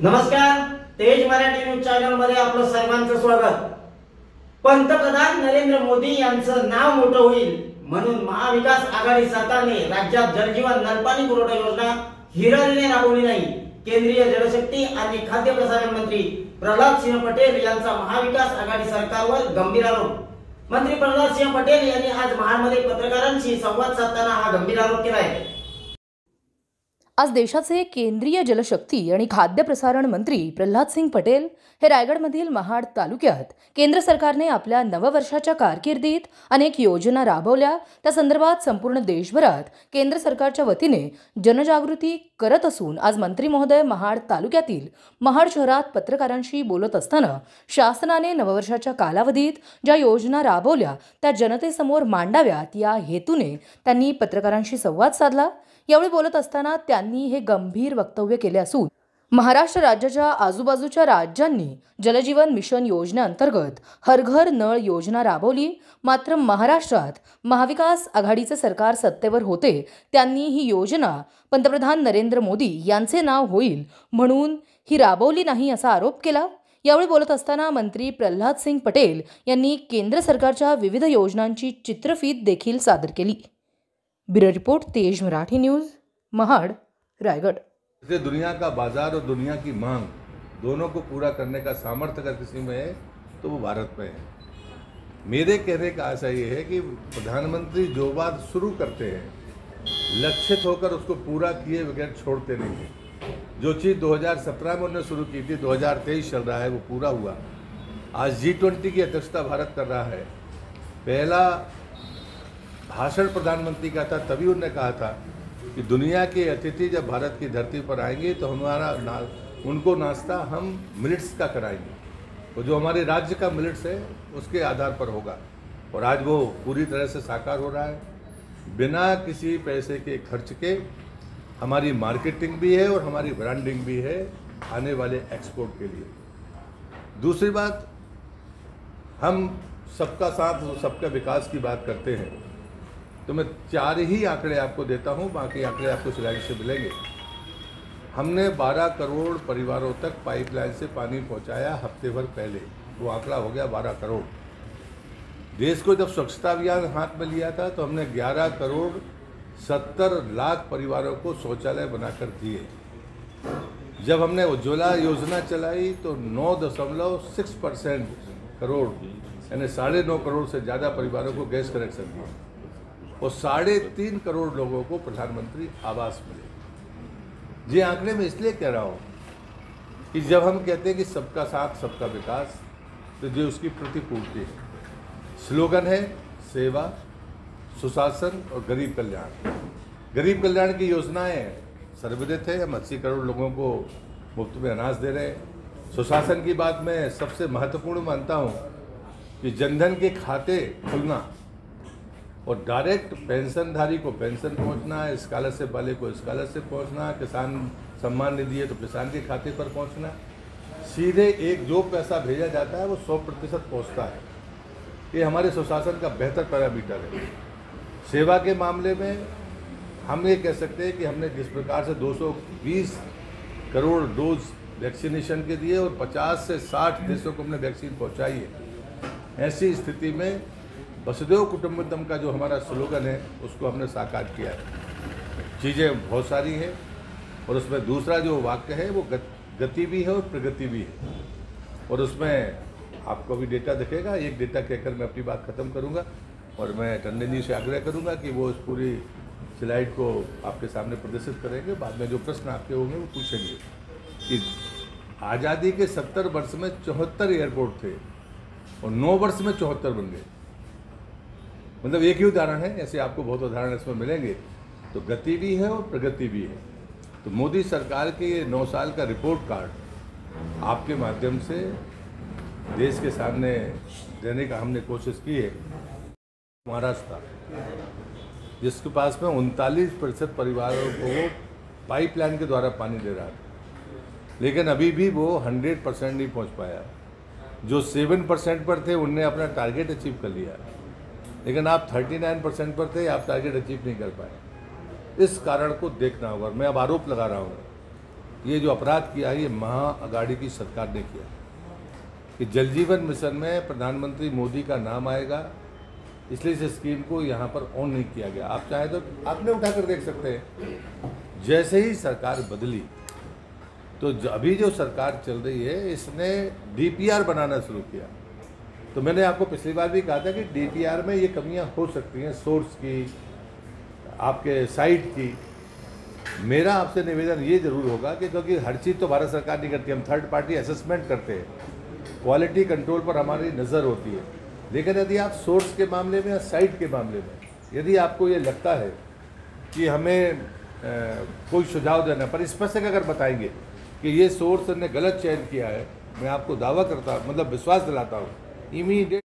नमस्कार तेज मराठी न्यूज चॅनलमध्ये आपलं सर्वांचं स्वागत. पंतप्रधान नरेंद्र मोदी यांचं नाव मोठं होईल म्हणून महाविकास आघाडी सरकारने राज्यात जलजीवन नलपाणी पुरवठा योजना हिरळीने राबवली नाही. केंद्रीय जलशक्ती आणि खाद्य प्रसारण मंत्री प्रल्हाद सिंह पटेल यांचा महाविकास आघाडी सरकारवर गंभीर आरोप. मंत्री प्रल्हाद सिंह पटेल यांनी आज महाडमध्ये पत्रकारांशी संवाद साधताना हा गंभीर आरोप केला आहे आज देशाचे केंद्रीय जलशक्ती आणि खाद्य प्रसारण मंत्री प्रल्हाद सिंग पटेल हे रायगडमधील महाड तालुक्यात केंद्र सरकारने आपल्या नववर्षाच्या कारकिर्दीत अनेक योजना राबवल्या. त्या संदर्भात संपूर्ण देशभरात केंद्र सरकारच्या वतीने जनजागृती करत असून आज मंत्री महोदय महाड तालुक्यातील महाड शहरात पत्रकारांशी बोलत असताना शासनाने नववर्षाच्या कालावधीत ज्या योजना राबवल्या त्या जनतेसमोर मांडाव्यात या हेतूने त्यांनी पत्रकारांशी संवाद साधला. यावेळी बोलत असताना त्यांनी हे गंभीर वक्तव्य केले असून महाराष्ट्र राज्याच्या आजूबाजूच्या राज्यांनी जलजीवन मिशन योजनेअंतर्गत हर घर नळ योजना राबवली. मात्र महाराष्ट्रात महाविकास आघाडीचे सरकार सत्तेवर होते त्यांनी ही योजना पंतप्रधान नरेंद्र मोदी यांचे नाव होईल म्हणून ही राबवली नाही असा आरोप केला. यावेळी बोलत असताना मंत्री प्रल्हाद सिंग पटेल यांनी केंद्र सरकारच्या विविध योजनांची चित्रफीत देखील सादर केली. Bureau report Tej Marathi news Mahad. Raigarh. दुनिया का बाज़ार और दुनिया की मांग दोनों को पूरा करने का सामर्थ्य अगर किसी में है तो वो भारत में है। मेरे कहने का आशा ये है कि प्रधानमंत्री जो बात शुरू करते हैं, लक्षित होकर उसको पूरा किए बगैर छोड़ते नहीं हैं। जो चीज़ 2017 में उन्होंने शुरू की थी 2023 चल रहा है, वो पूरा हुआ। आज जी ट्वेंटी की अध्यक्षता भारत कर रहा है। पहला भाषण प्रधानमंत्री का था, तभी उन्होंने कहा था कि दुनिया के अतिथि जब भारत की धरती पर आएँगे तो हमारा ना, उनको नाश्ता हम मिलिट्स का कराएँगे। और जो हमारे राज्य का मिलिट्स है उसके आधार पर होगा। और आज वो पूरी तरह से साकार हो रहा है। बिना किसी पैसे के खर्च के हमारी मार्केटिंग भी है और हमारी ब्रांडिंग भी है आने वाले एक्सपोर्ट के लिए। दूसरी बात हम सबका साथ सबका विकास की बात करते हैं। तो मैं चार ही आंकड़े आपको देता हूँ, बाकी आंकड़े आपको स्लाइड से मिलेंगे। हमने 12 करोड़ परिवारों तक पाइपलाइन से पानी पहुँचाया हफ़्ते भर पहले। वो आंकड़ा हो गया 12 करोड़। देश को जब स्वच्छता अभियान हाथ में लिया था तो हमने 11 करोड़ 70 लाख परिवारों को शौचालय बनाकर दिए। जब हमने उज्ज्वला योजना चलाई तो नौ दशमलव सिक्स परसेंट करोड़, यानी साढ़े नौ करोड़ से ज़्यादा परिवारों को गैस कनेक्शन दिया और साढ़े तीन करोड़ लोगों को प्रधानमंत्री आवास मिले। ये आंकड़े में इसलिए कह रहा हूँ कि जब हम कहते हैं कि सबका साथ, सबका विकास तो ये उसकी प्रतिपूर्ति है। स्लोगन है, सेवा, सुशासन और गरीब कल्याण। गरीब कल्याण की योजनाएँ सर्वविदित है, हम अस्सी करोड़ लोगों को मुफ़्त में अनाज दे रहे हैं। सुशासन की बात मैं सबसे महत्वपूर्ण मानता हूँ कि जनधन के खाते खुलना और डायरेक्ट पेंशनधारी को पेंशन पहुँचना है स्कॉलरशिप वाले को स्कॉलरशिप पहुँचना किसान सम्मान निधि है तो किसान के खाते पर पहुँचना सीधे एक जो पैसा भेजा जाता है, वो सौ प्रतिशत पहुँचता है। ये हमारे सुशासन का बेहतर पैरामीटर है। सेवा के मामले में हम ये कह सकते हैं कि हमने जिस प्रकार से 220 करोड़ डोज वैक्सीनेशन के दिए और 50 से 60 देशों को हमने वैक्सीन पहुंचाई है, ऐसी स्थिति में वसुदेव कुटुंबकम का जो हमारा स्लोगन है, उसको हमने साकार किया है। चीज़ें बहुत सारी हैं, और उसमें दूसरा जो वाक्य है, वो गति भी है और प्रगति भी है। और उसमें आपको भी डेटा दिखेगा, एक डेटा कहकर मैं अपनी बात ख़त्म करूँगा, और मैं टंडन जी से आग्रह करूँगा कि वो इस पूरी स्लाइड को आपके सामने प्रदर्शित करेंगे। बाद में जो प्रश्न आपके होंगे, वो पूछेंगे कि आज़ादी के सत्तर वर्ष में चौहत्तर एयरपोर्ट थे, और नौ वर्ष में चौहत्तर बन गए। मतलब एक ही उदाहरण है, ऐसे आपको बहुत उदाहरण इसमें मिलेंगे। तो गति भी है और प्रगति भी है। तो मोदी सरकार के ये नौ साल का रिपोर्ट कार्ड आपके माध्यम से देश के सामने देने का हमने कोशिश की है। महाराष्ट्र, जिसके पास में उनतालीस प्रतिशत परिवारों को वो पाइपलाइन के द्वारा पानी दे रहा था। लेकिन अभी भी वो हंड्रेड परसेंट नहीं पहुँच पाया। जो सेवन परसेंट पर थे, उनने अपना टारगेट अचीव कर लिया। लेकिन आप 39 परसेंट पर थे, आप टारगेट अचीव नहीं कर पाए। इस कारण को देखना होगा। मैं अब आरोप लगा रहा हूँ, ये जो अपराध किया है ये महाअगाड़ी की सरकार ने किया। कि जल जीवन मिशन में प्रधानमंत्री मोदी का नाम आएगा, इसलिए इस स्कीम को यहाँ पर ऑन नहीं किया गया। आप चाहें तो आपने उठाकर देख सकते हैं। जैसे ही सरकार बदली तो अभी जो सरकार चल रही है, इसने डीपीआर बनाना शुरू किया। तो मैंने आपको पिछली बार भी कहा था कि डीपीआर में ये कमियाँ हो सकती हैं सोर्स की आपके साइट की। मेरा आपसे निवेदन ये ज़रूर होगा कि क्योंकि हर चीज़ तो भारत सरकार नहीं करती हम थर्ड पार्टी असेसमेंट करते हैं। क्वालिटी कंट्रोल पर हमारी नज़र होती है। लेकिन यदि आप सोर्स के मामले में या साइट के मामले में यदि आपको ये लगता है कि हमें अ, कोई सुझाव देना पर स्पष्ट अगर बताएँगे कि ये सोर्स ने गलत चयन किया है मैं आपको दावा करता मतलब विश्वास दिलाता हूँ immediate